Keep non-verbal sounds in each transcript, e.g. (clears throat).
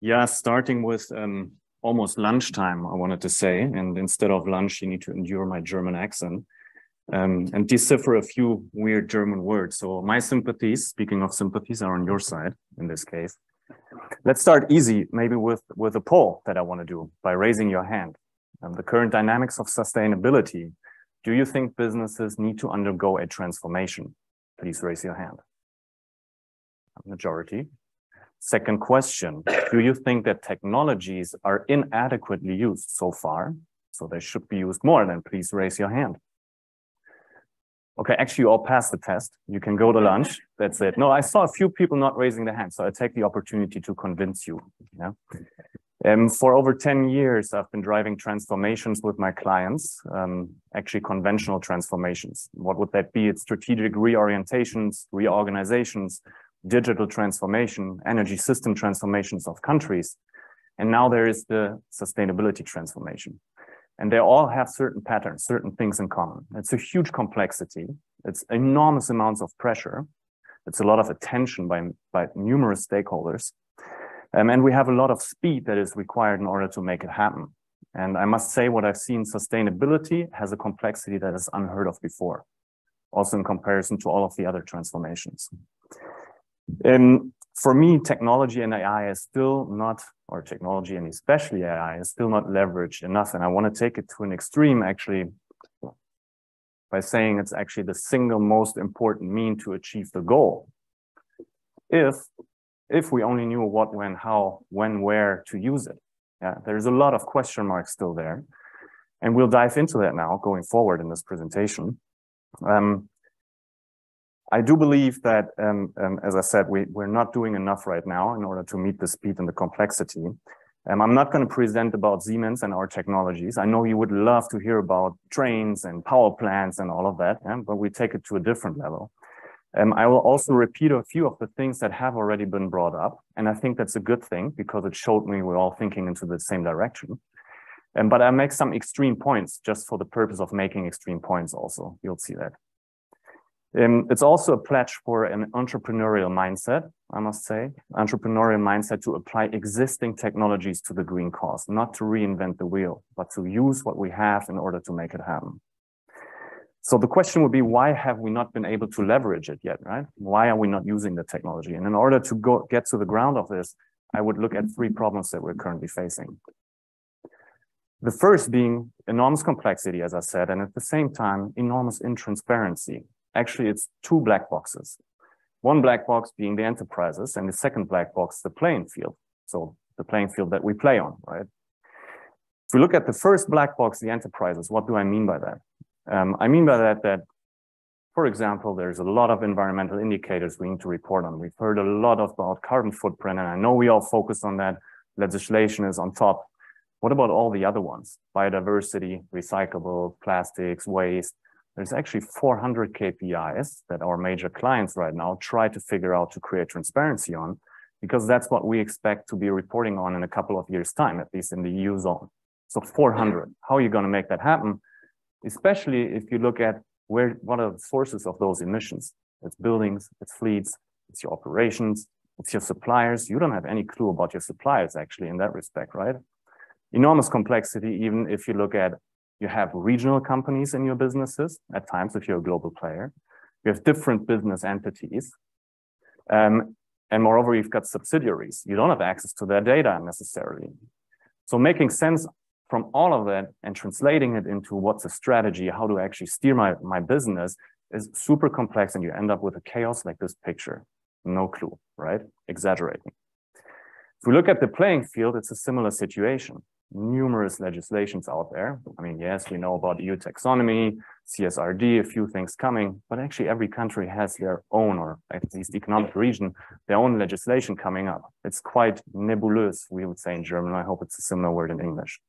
Yeah, starting with um, almost lunchtime, I wanted to say, and instead of lunch, you need to endure my German accent um, and decipher a few weird German words. So my sympathies, speaking of sympathies, are on your side in this case. Let's start easy, maybe with, with a poll that I want to do by raising your hand. Um, the current dynamics of sustainability. Do you think businesses need to undergo a transformation? Please raise your hand. Majority. Second question, do you think that technologies are inadequately used so far? So they should be used more, then please raise your hand. Okay, actually you all passed the test. You can go to lunch. That's it. No, I saw a few people not raising their hand, so I take the opportunity to convince you. Yeah. Um, for over 10 years, I've been driving transformations with my clients, um, actually conventional transformations. What would that be? It's strategic reorientations, reorganizations, digital transformation, energy system transformations of countries. And now there is the sustainability transformation. And they all have certain patterns, certain things in common. It's a huge complexity. It's enormous amounts of pressure. It's a lot of attention by, by numerous stakeholders. Um, and we have a lot of speed that is required in order to make it happen. And I must say what I've seen, sustainability has a complexity that is unheard of before, also in comparison to all of the other transformations. Um, for me, technology and AI is still not, or technology and especially AI is still not leveraged enough. And I want to take it to an extreme actually by saying it's actually the single most important mean to achieve the goal. If, if we only knew what, when, how, when, where to use it. Yeah, there's a lot of question marks still there. And we'll dive into that now going forward in this presentation. Um, I do believe that, um, um, as I said, we, we're not doing enough right now in order to meet the speed and the complexity. Um, I'm not going to present about Siemens and our technologies. I know you would love to hear about trains and power plants and all of that, yeah, but we take it to a different level. Um, I will also repeat a few of the things that have already been brought up. And I think that's a good thing because it showed me we're all thinking into the same direction. Um, but I make some extreme points just for the purpose of making extreme points also. You'll see that. Um, it's also a pledge for an entrepreneurial mindset, I must say, entrepreneurial mindset to apply existing technologies to the green cause, not to reinvent the wheel, but to use what we have in order to make it happen. So the question would be, why have we not been able to leverage it yet, right? Why are we not using the technology? And in order to go get to the ground of this, I would look at three problems that we're currently facing. The first being enormous complexity, as I said, and at the same time, enormous intransparency. Actually, it's two black boxes. One black box being the enterprises and the second black box, the playing field. So the playing field that we play on, right? If we look at the first black box, the enterprises, what do I mean by that? Um, I mean by that, that, for example, there's a lot of environmental indicators we need to report on. We've heard a lot about carbon footprint, and I know we all focus on that. Legislation is on top. What about all the other ones? Biodiversity, recyclable, plastics, waste, there's actually 400 KPIs that our major clients right now try to figure out to create transparency on, because that's what we expect to be reporting on in a couple of years' time, at least in the EU zone. So 400, how are you going to make that happen? Especially if you look at where, what are the sources of those emissions? It's buildings, it's fleets, it's your operations, it's your suppliers. You don't have any clue about your suppliers actually in that respect, right? Enormous complexity, even if you look at you have regional companies in your businesses at times if you're a global player. You have different business entities. Um, and moreover, you've got subsidiaries. You don't have access to their data necessarily. So making sense from all of that and translating it into what's a strategy, how to actually steer my, my business is super complex and you end up with a chaos like this picture. No clue, right? Exaggerating. If we look at the playing field, it's a similar situation numerous legislations out there. I mean, yes, we know about EU taxonomy, CSRD, a few things coming, but actually every country has their own, or at least economic region, their own legislation coming up. It's quite nebulous, we would say in German. I hope it's a similar word in English.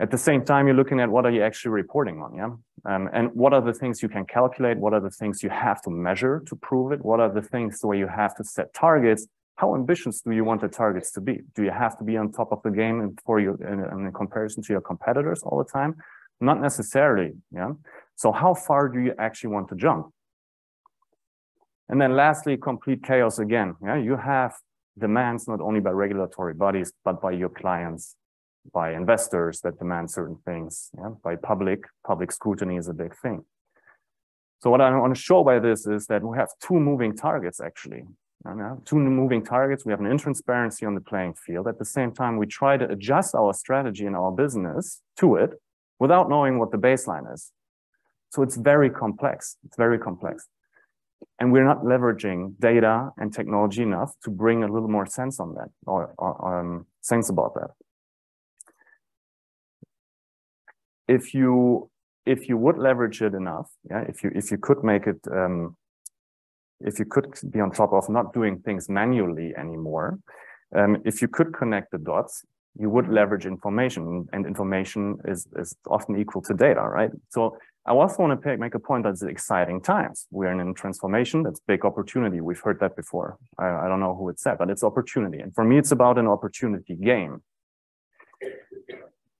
At the same time, you're looking at what are you actually reporting on, yeah? Um, and what are the things you can calculate? What are the things you have to measure to prove it? What are the things where you have to set targets how ambitious do you want the targets to be? Do you have to be on top of the game and for you in, in comparison to your competitors all the time? Not necessarily, yeah. So how far do you actually want to jump? And then lastly, complete chaos again. Yeah, you have demands not only by regulatory bodies, but by your clients, by investors that demand certain things. Yeah, by public, public scrutiny is a big thing. So what I want to show by this is that we have two moving targets actually. Two moving targets. We have an intransparency on the playing field. At the same time, we try to adjust our strategy and our business to it without knowing what the baseline is. So it's very complex. It's very complex. And we're not leveraging data and technology enough to bring a little more sense on that or, or um, sense about that. If you if you would leverage it enough, yeah, if you if you could make it um, if you could be on top of not doing things manually anymore, um, if you could connect the dots, you would leverage information and information is, is often equal to data, right? So I also want to make a point that it's exciting times. We're in a transformation. That's big opportunity. We've heard that before. I, I don't know who it said, but it's opportunity. And for me, it's about an opportunity game.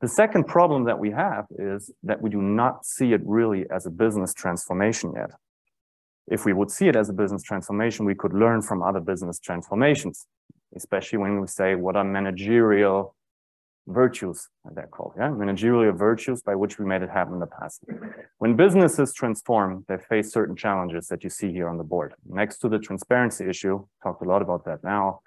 The second problem that we have is that we do not see it really as a business transformation yet. If we would see it as a business transformation, we could learn from other business transformations, especially when we say what are managerial virtues, they're called, yeah? Managerial virtues by which we made it happen in the past. When businesses transform, they face certain challenges that you see here on the board. Next to the transparency issue, talked a lot about that now,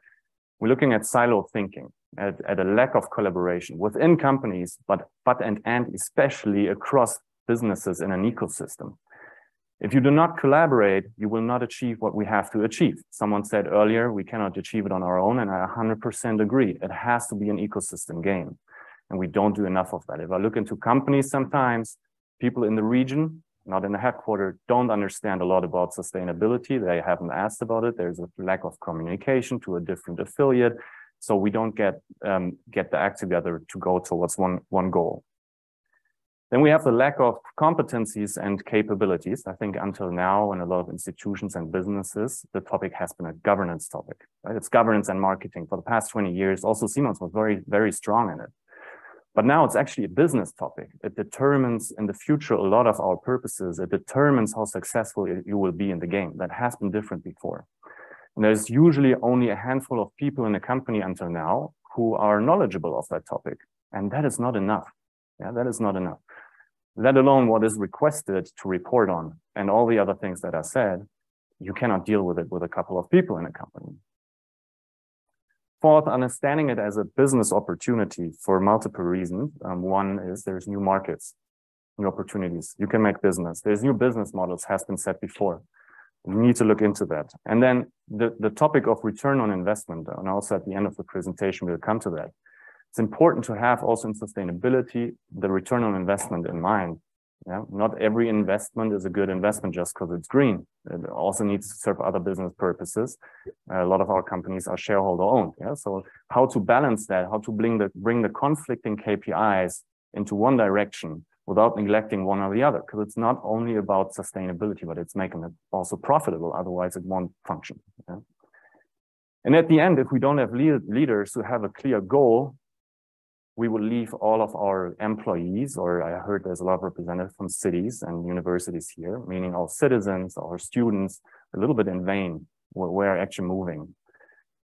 we're looking at silo thinking, at, at a lack of collaboration within companies, but, but and, and especially across businesses in an ecosystem. If you do not collaborate, you will not achieve what we have to achieve. Someone said earlier, we cannot achieve it on our own, and I 100% agree. It has to be an ecosystem game, and we don't do enough of that. If I look into companies sometimes, people in the region, not in the headquarters, don't understand a lot about sustainability. They haven't asked about it. There's a lack of communication to a different affiliate. So we don't get um, get the act together to go towards one, one goal. Then we have the lack of competencies and capabilities. I think until now, in a lot of institutions and businesses, the topic has been a governance topic. Right? It's governance and marketing. For the past 20 years, also Siemens was very, very strong in it. But now it's actually a business topic. It determines in the future a lot of our purposes. It determines how successful you will be in the game. That has been different before. And there's usually only a handful of people in a company until now who are knowledgeable of that topic. And that is not enough. Yeah, that is not enough let alone what is requested to report on and all the other things that are said, you cannot deal with it with a couple of people in a company. Fourth, understanding it as a business opportunity for multiple reasons. Um, one is there's new markets, new opportunities. You can make business. There's new business models, has been said before. We need to look into that. And then the, the topic of return on investment, and also at the end of the presentation, we'll come to that. It's important to have also in sustainability the return on investment in mind. Yeah, not every investment is a good investment just because it's green. It also needs to serve other business purposes. a lot of our companies are shareholder owned. Yeah, so how to balance that? How to bring the bring the conflicting KPIs into one direction without neglecting one or the other? Because it's not only about sustainability, but it's making it also profitable. Otherwise, it won't function. Yeah? And at the end, if we don't have lead leaders who have a clear goal we will leave all of our employees, or I heard there's a lot of representatives from cities and universities here, meaning our citizens, our students, a little bit in vain where we're actually moving.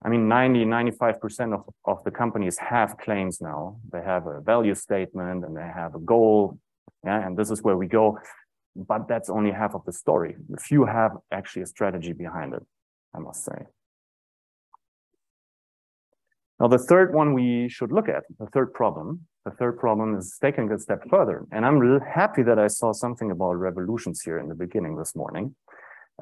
I mean, 90, 95% of, of the companies have claims now. They have a value statement and they have a goal. Yeah, and this is where we go. But that's only half of the story. Few have actually a strategy behind it, I must say. Now, the third one we should look at, the third problem, the third problem is taking a step further. And I'm really happy that I saw something about revolutions here in the beginning this morning.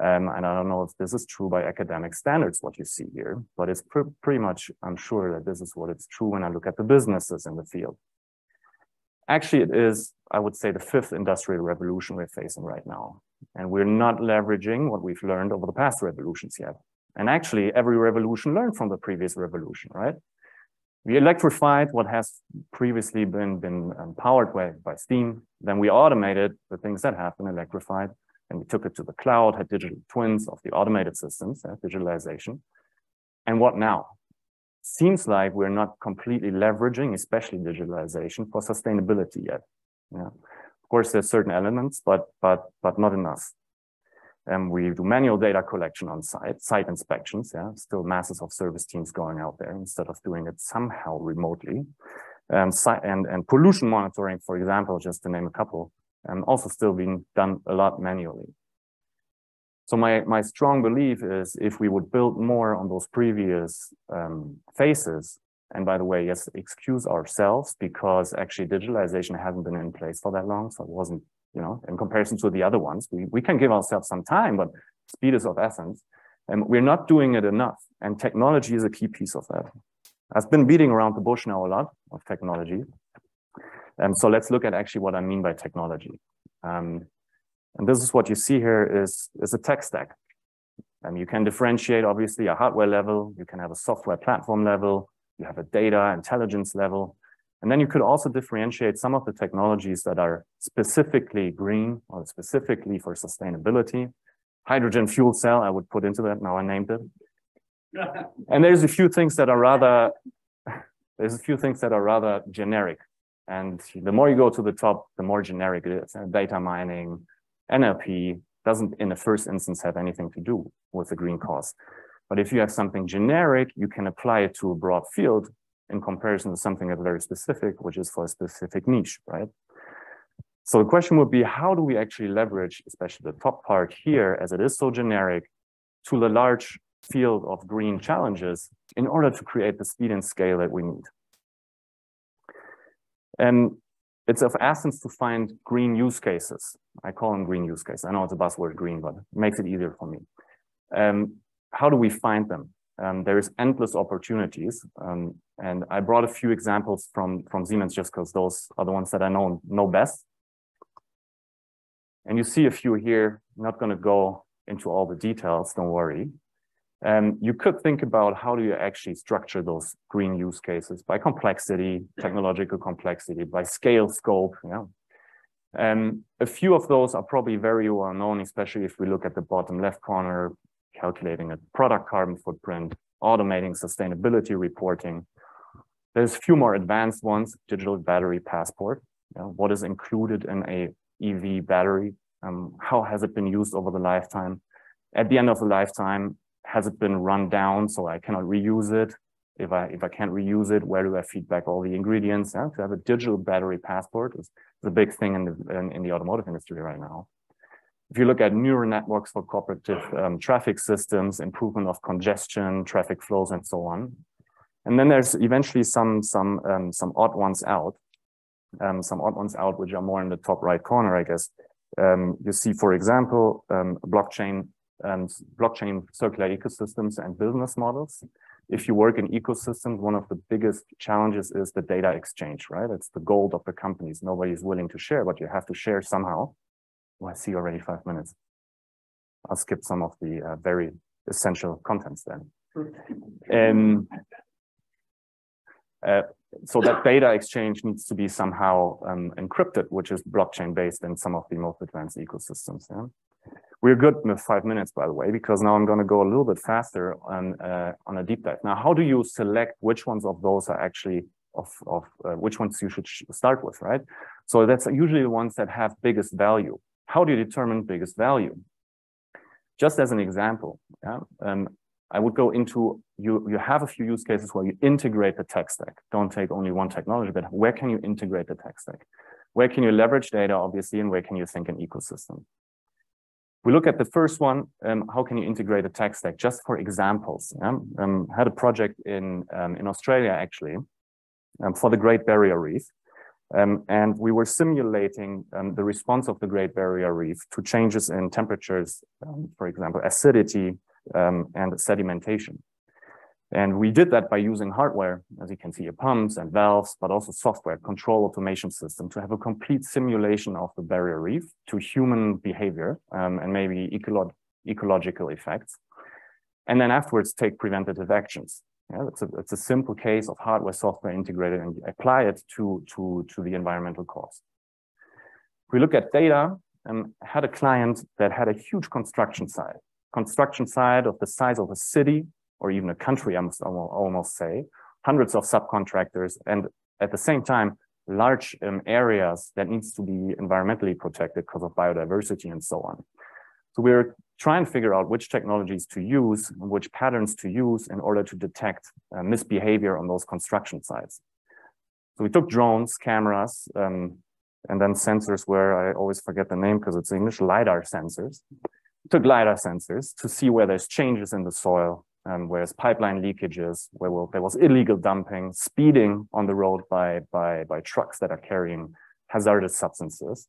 Um, and I don't know if this is true by academic standards, what you see here, but it's pr pretty much, I'm sure that this is what it's true when I look at the businesses in the field. Actually, it is, I would say, the fifth industrial revolution we're facing right now. And we're not leveraging what we've learned over the past revolutions yet. And actually, every revolution learned from the previous revolution, right? We electrified what has previously been, been um, powered by, by steam. Then we automated the things that have been electrified. And we took it to the cloud, had digital twins of the automated systems, uh, digitalization. And what now? Seems like we're not completely leveraging, especially digitalization, for sustainability yet. Yeah. Of course, there's certain elements, but but but not enough. Um, we do manual data collection on site, site inspections, yeah, still masses of service teams going out there instead of doing it somehow remotely. Um, and, and pollution monitoring, for example, just to name a couple, um, also still being done a lot manually. So my, my strong belief is if we would build more on those previous um, phases, and by the way, yes, excuse ourselves because actually digitalization hasn't been in place for that long. So it wasn't, you know, in comparison to the other ones, we, we can give ourselves some time, but speed is of essence. And we're not doing it enough. And technology is a key piece of that. I've been beating around the bush now a lot of technology. And so let's look at actually what I mean by technology. Um, and this is what you see here is, is a tech stack. And you can differentiate obviously a hardware level, you can have a software platform level, you have a data intelligence level. And then you could also differentiate some of the technologies that are specifically green or specifically for sustainability. Hydrogen fuel cell, I would put into that. Now I named it. (laughs) and there's a few things that are rather, there's a few things that are rather generic. And the more you go to the top, the more generic it is. And data mining, NLP doesn't in the first instance have anything to do with the green cause. But if you have something generic, you can apply it to a broad field in comparison to something that's very specific, which is for a specific niche, right? So the question would be, how do we actually leverage, especially the top part here, as it is so generic, to the large field of green challenges in order to create the speed and scale that we need? And it's of essence to find green use cases. I call them green use cases. I know it's a buzzword green, but it makes it easier for me. Um, how do we find them? Um, there is endless opportunities. Um, and I brought a few examples from, from Siemens just because those are the ones that I know, know best. And you see a few here, not going to go into all the details, don't worry. Um, you could think about how do you actually structure those green use cases by complexity, technological complexity, by scale, scope. Yeah. Um, a few of those are probably very well known, especially if we look at the bottom left corner, calculating a product carbon footprint, automating sustainability reporting. There's a few more advanced ones, digital battery passport. You know, what is included in a EV battery? Um, how has it been used over the lifetime? At the end of the lifetime, has it been run down so I cannot reuse it? If I if I can't reuse it, where do I feed back all the ingredients? Yeah? To have a digital battery passport is, a big thing in the in, in the automotive industry right now. If you look at neural networks for cooperative um, traffic systems, improvement of congestion, traffic flows, and so on. And then there's eventually some, some, um, some odd ones out, um, some odd ones out, which are more in the top right corner, I guess. Um, you see, for example, um, blockchain and blockchain circular ecosystems and business models. If you work in ecosystems, one of the biggest challenges is the data exchange, right? It's the gold of the companies. Nobody is willing to share, but you have to share somehow. Oh, I see already five minutes. I'll skip some of the uh, very essential contents then. Um, uh, so that data exchange needs to be somehow um, encrypted, which is blockchain based in some of the most advanced ecosystems. Yeah? We're good with five minutes, by the way, because now I'm going to go a little bit faster on uh, on a deep dive. Now, how do you select which ones of those are actually of of uh, which ones you should start with, right? So that's usually the ones that have biggest value. How do you determine biggest value? Just as an example, yeah, um, I would go into you. You have a few use cases where you integrate the tech stack. Don't take only one technology, but where can you integrate the tech stack? Where can you leverage data, obviously, and where can you think an ecosystem? We look at the first one. Um, how can you integrate a tech stack? Just for examples, yeah? um, had a project in um, in Australia actually um, for the Great Barrier Reef, um, and we were simulating um, the response of the Great Barrier Reef to changes in temperatures, for example, acidity and sedimentation. And we did that by using hardware, as you can see, pumps and valves, but also software, control automation system to have a complete simulation of the barrier reef to human behavior um, and maybe ecolo ecological effects. And then afterwards, take preventative actions. Yeah, it's a, it's a simple case of hardware, software integrated and apply it to, to, to the environmental cause. If we look at data, um, had a client that had a huge construction site, construction site of the size of a city or even a country, I must almost say, hundreds of subcontractors, and at the same time, large um, areas that needs to be environmentally protected because of biodiversity and so on. So we're trying to figure out which technologies to use which patterns to use in order to detect uh, misbehavior on those construction sites. So we took drones, cameras, um, and then sensors where I always forget the name because it's English, LiDAR sensors. Took LiDAR sensors to see where there's changes in the soil, um, where there's pipeline leakages, where well, there was illegal dumping, speeding on the road by, by, by trucks that are carrying hazardous substances.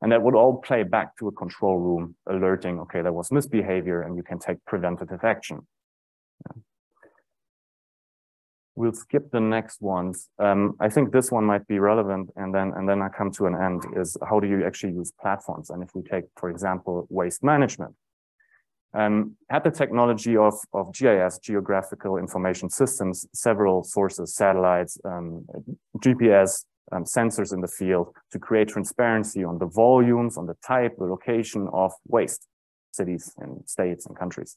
And that would all play back to a control room, alerting, okay, there was misbehavior and you can take preventative action. Yeah. We'll skip the next ones. Um, I think this one might be relevant and then, and then I come to an end is how do you actually use platforms? And if we take, for example, waste management, um, had the technology of, of GIS, Geographical Information Systems, several sources, satellites, um, GPS, um, sensors in the field to create transparency on the volumes, on the type, the location of waste, cities and states and countries.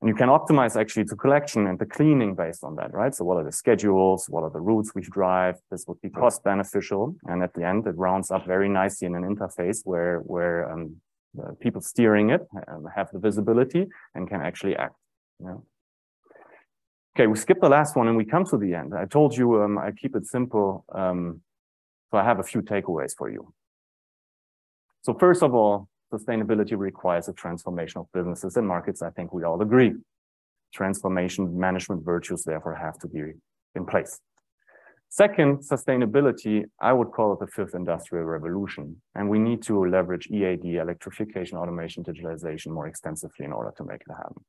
And you can optimize actually the collection and the cleaning based on that, right? So what are the schedules? What are the routes we drive? This would be cost beneficial. And at the end, it rounds up very nicely in an interface where, where um, people steering it um, have the visibility and can actually act. Okay, we skip the last one and we come to the end. I told you um, I keep it simple. Um, so I have a few takeaways for you. So first of all, sustainability requires a transformation of businesses and markets. I think we all agree. Transformation management virtues therefore have to be in place. Second, sustainability, I would call it the fifth industrial revolution. And we need to leverage EAD, electrification, automation, digitalization more extensively in order to make it happen.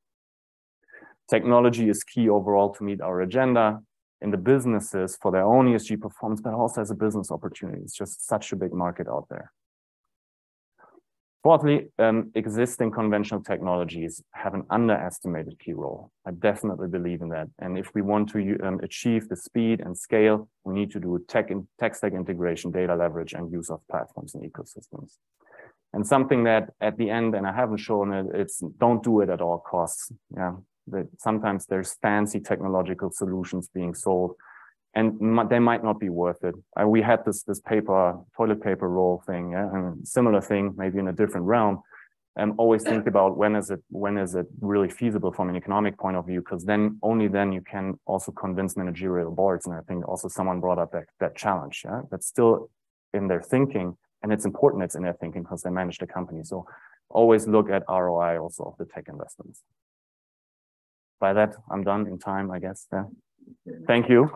Technology is key overall to meet our agenda in the businesses for their own ESG performance, but also as a business opportunity. It's just such a big market out there. Fourthly, um, existing conventional technologies have an underestimated key role. I definitely believe in that. And if we want to um, achieve the speed and scale, we need to do tech, in, tech stack integration, data leverage, and use of platforms and ecosystems. And something that at the end, and I haven't shown it, it's don't do it at all costs. Yeah, that sometimes there's fancy technological solutions being sold and they might not be worth it. Uh, we had this this paper toilet paper roll thing, yeah? and similar thing, maybe in a different realm. And always think (clears throat) about when is it when is it really feasible from an economic point of view, because then only then you can also convince managerial boards. And I think also someone brought up that that challenge. Yeah, that's still in their thinking, and it's important it's in their thinking because they manage the company. So always look at ROI also of the tech investments by that, I'm done in time, I guess. Yeah. Thank you.